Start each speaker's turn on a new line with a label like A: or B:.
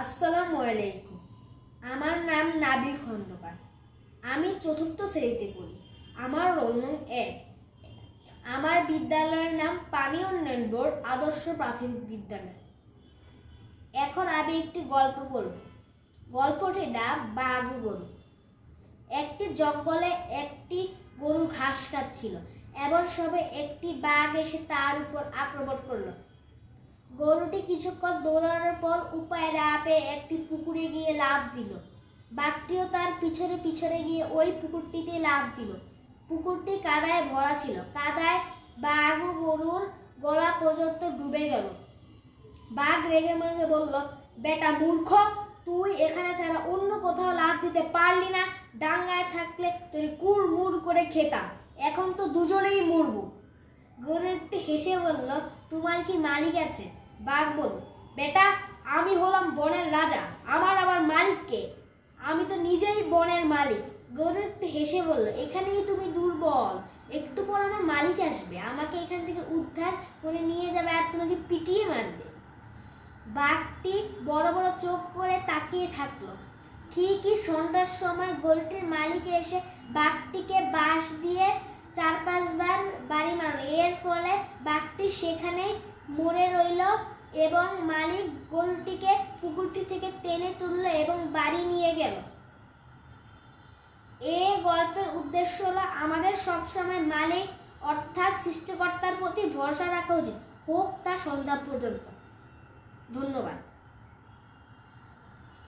A: আসসালামু আলাইকুম। আমার নাম নাবিল খন্দকার। আমি চতুর্থ শ্রেণীতে পড়ি। আমার রোল এক। আমার বিদ্যালয়ের নাম পানি উন্নয়ন বোর্ড, আদর্শ প্রাথমিক বিদ্যালয়। এখন আমি একটি গল্প বলব। গল্পটি নাম বাঘ গরু। একটি জঙ্গলে একটি গরু ঘাস খাচ্ছিল। এমন সবে একটি বাঘ এসে তার উপর আক্রমণ করল। গরুটি কিছুক্ষণ দৌড়ানোর পর উপায় না পেয়ে একটি পুকুরে গিয়ে লাফ দিল। বাঘটিও তার পিছনে পিছনে গিয়ে ওই পুকুরটিতে লাফ দিল। পুকুরটি কাদায় ভরা ছিল। কাদায় বাঘ ও গরুর গলা পর্যন্ত ডুবে গেল। বাঘ রেগে মেগে বলল, বেটা মূর্খ, তুই এখানে ছাড়া অন্য কোথাও লাভ দিতে পারলি না। ডাঙ্গায় থাকলে তুই কুড় মুড় করে খেতাম। এখন তো দুজনেই মরবো। গরু একটু হেসে বলল, তোমার কি মালিক আছে? বাঘ বলল, বেটা, আমি হলাম বনের রাজা, আমার আবার মালিক কে? আমি তো নিজেই বনের মালিক। গরু একটু হেসে বলল, এখানেই তুমি দুর্বল, একটু পর আমার মালিক আসবে, আমাকে এখান থেকে উদ্ধার করে নিয়ে যাবে আর তোমাকে পিটিয়ে মারবে। বাঘটি বড় বড় চোখ করে তাকিয়ে থাকল। ঠিকই সন্ধ্যার সময় গরুটির মালিক এসে বাঘটিকে বাঁশ দিয়ে চার পাঁচবার বাড়ি মারল। এর ফলে বাঘটি সেখানেই মরে রইল এবং মালিক গরুটিকে পুকুরটি থেকে টেনে তুলল এবং বাড়ি নিয়ে গেল। এ গল্পের উদ্দেশ্য হলো আমাদের সবসময় মালিক অর্থাৎ সৃষ্টিকর্তার প্রতি ভরসা রাখা উচিত। হোক তা সন্ধ্যা পর্যন্ত। ধন্যবাদ।